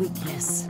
weakness.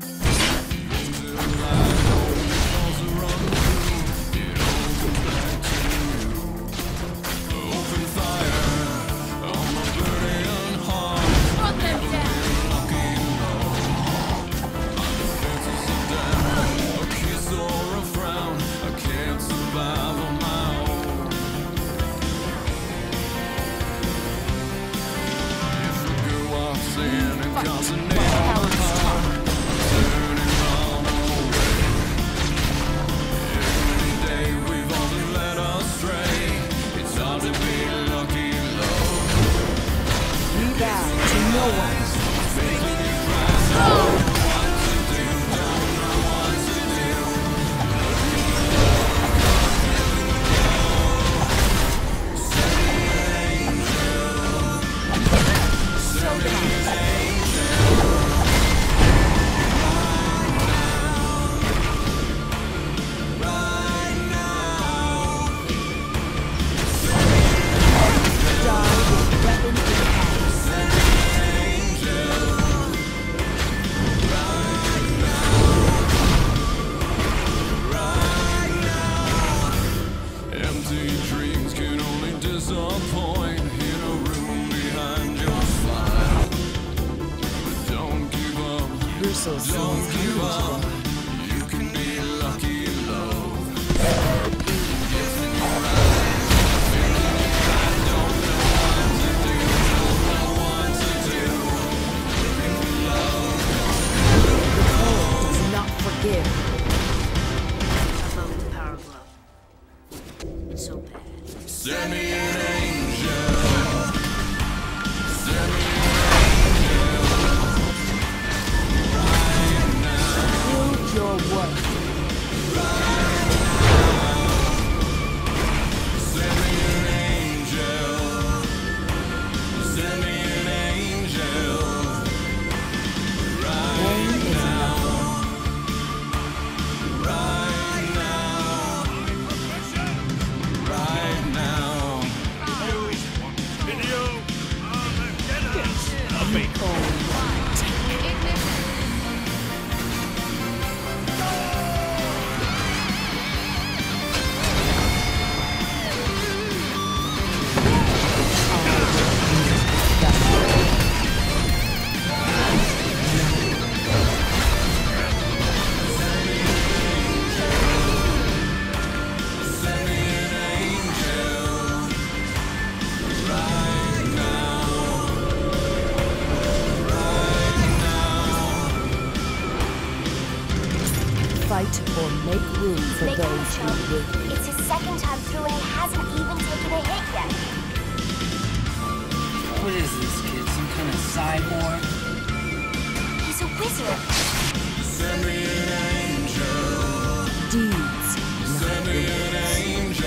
deeds. Send me an angel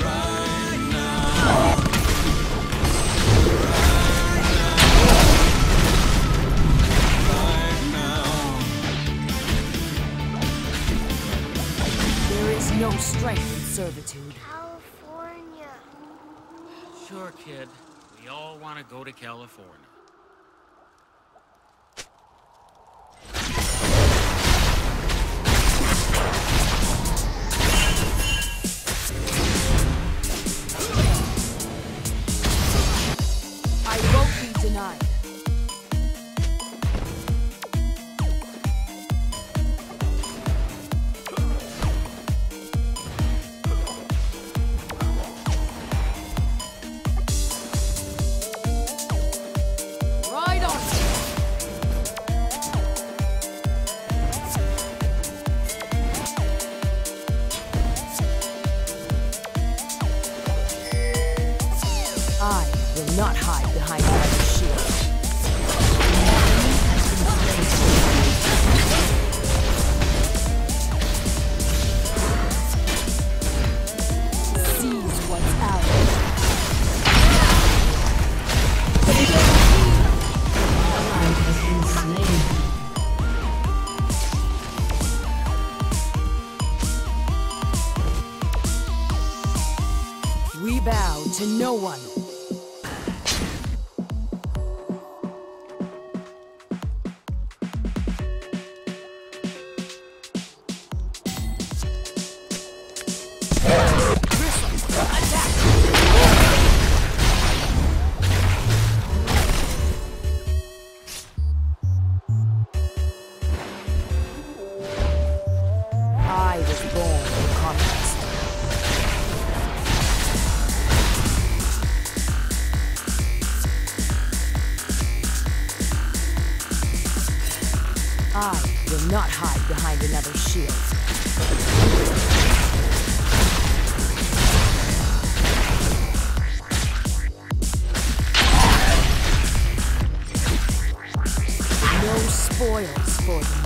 right now. Right now. There is no strength in servitude. California. Sure, kid. We all want to go to California. nine. I will not hide behind that. I will not hide behind another shield. spoils for them.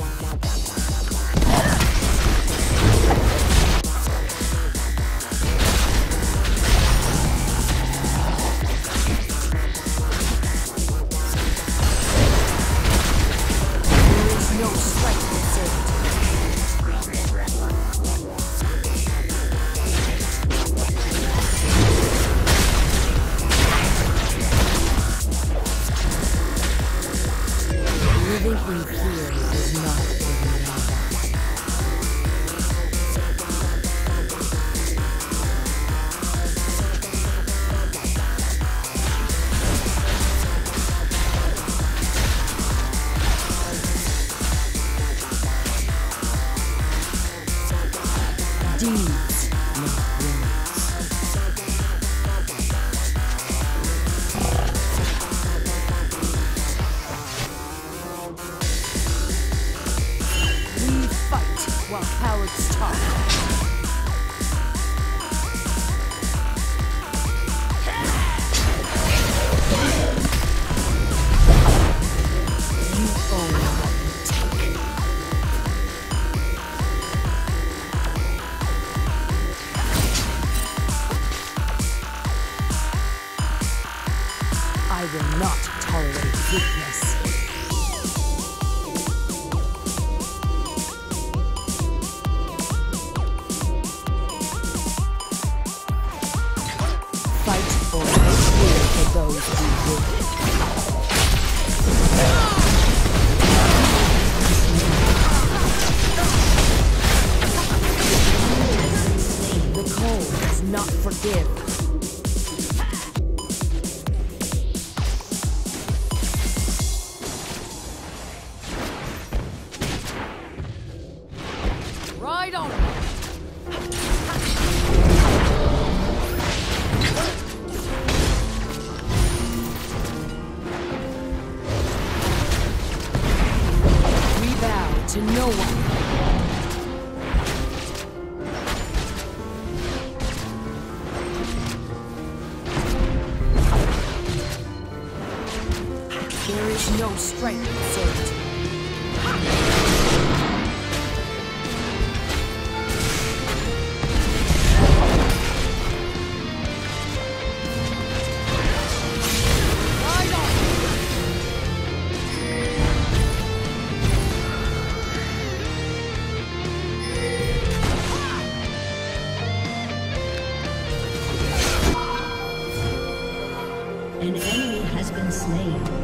slain.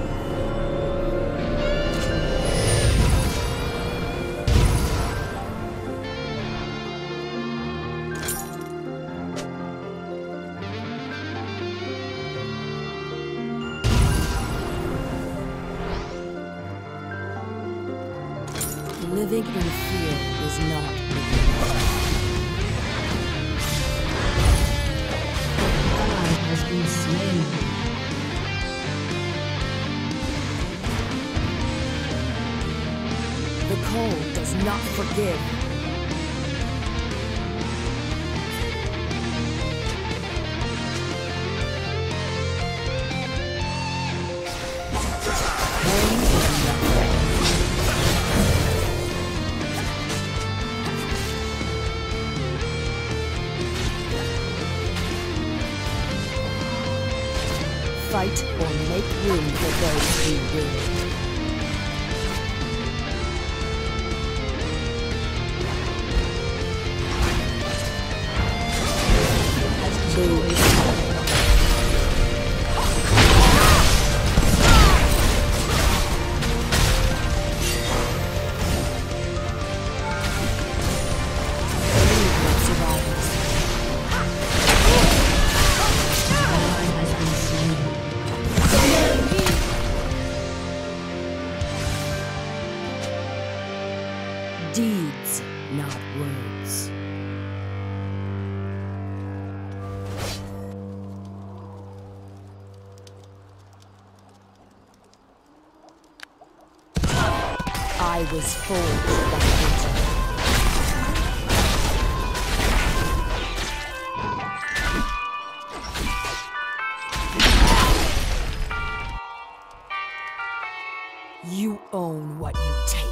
fight or make room for those who win. You own what you take.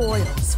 foils.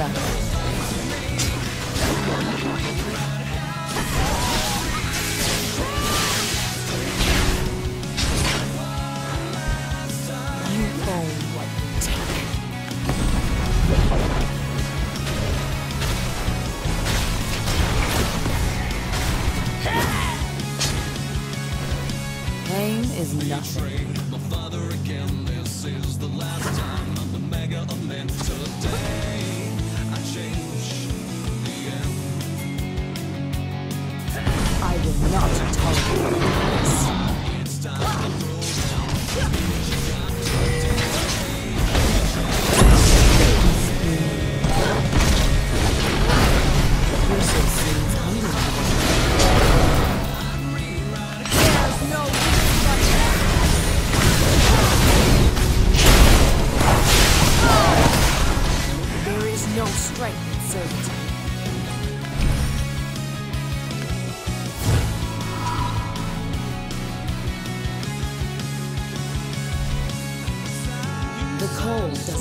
Yeah.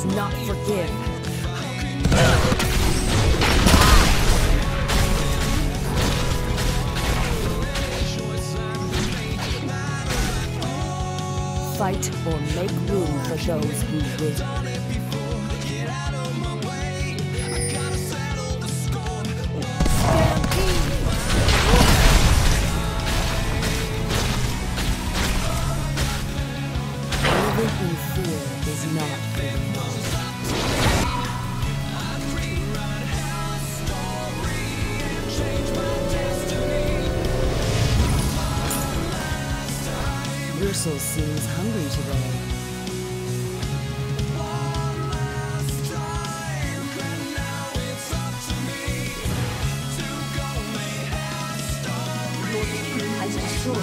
does not forgive. Fight or make room for those who win.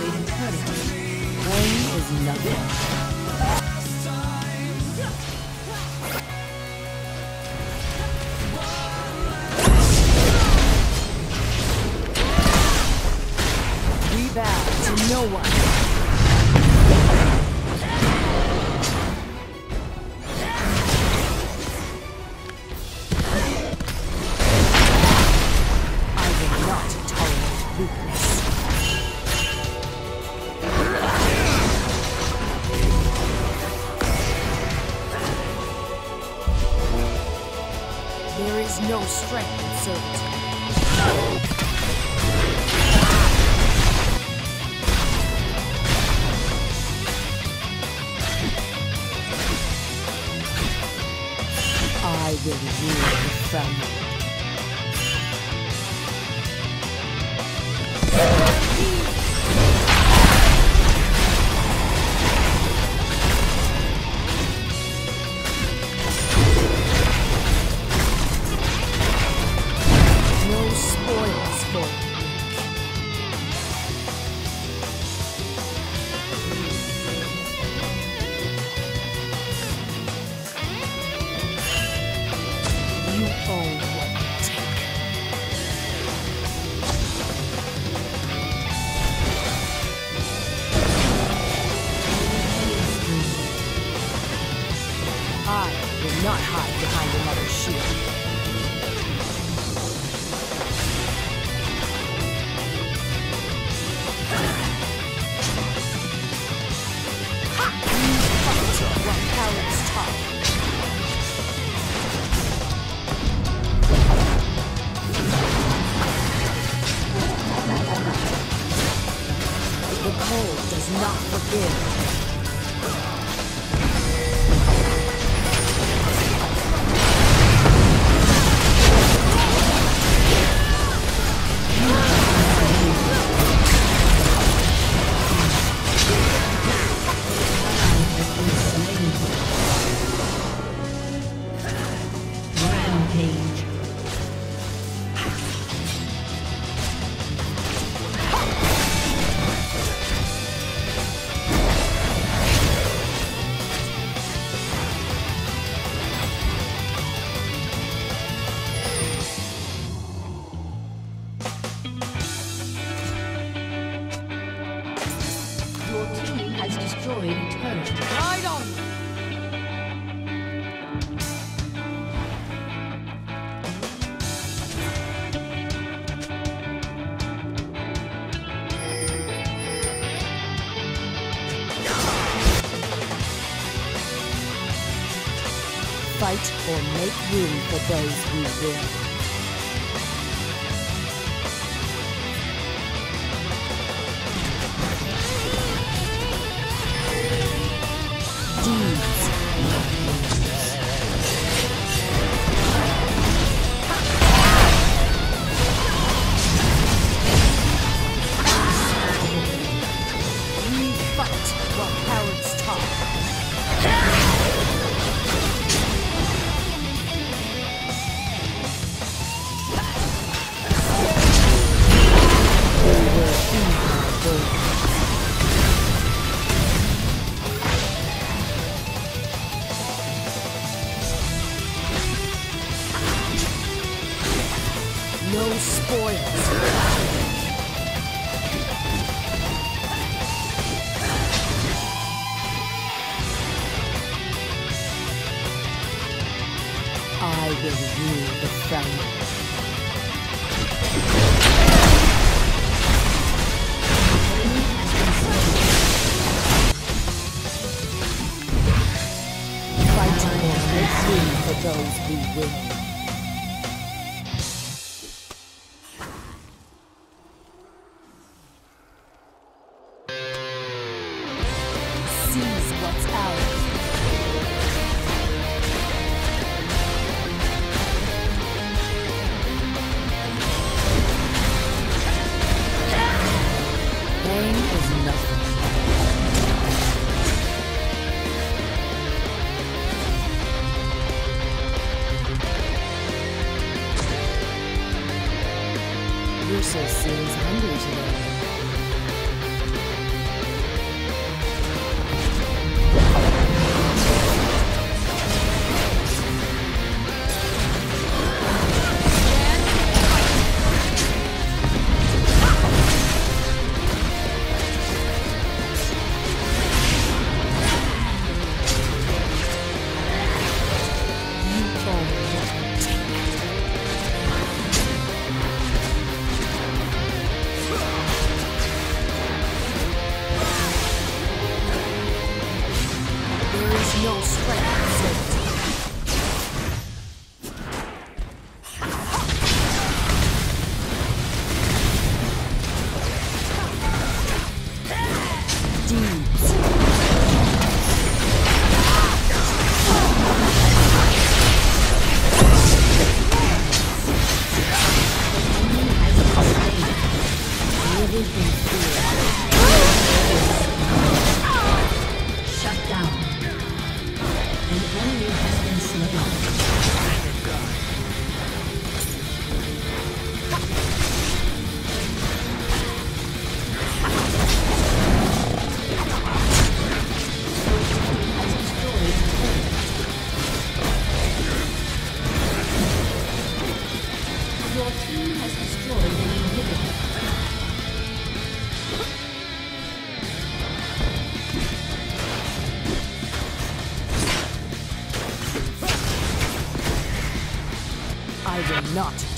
and is nothing. Those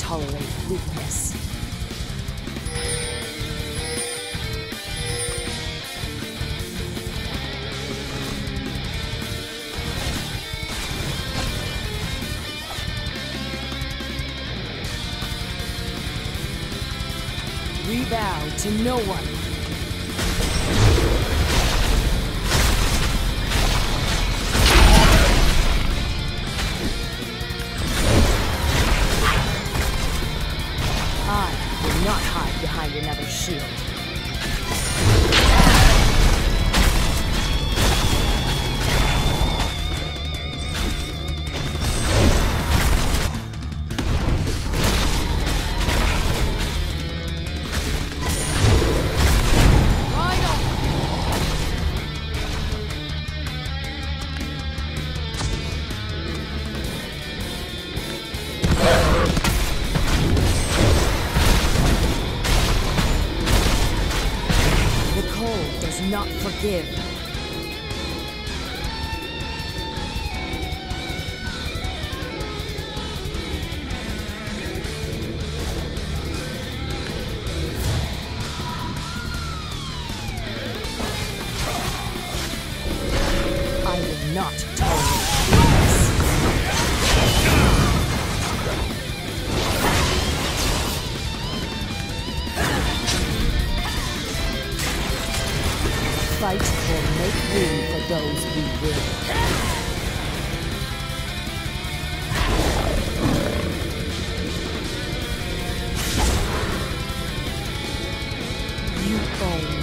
tolerate weakness. We bow to no one. You own,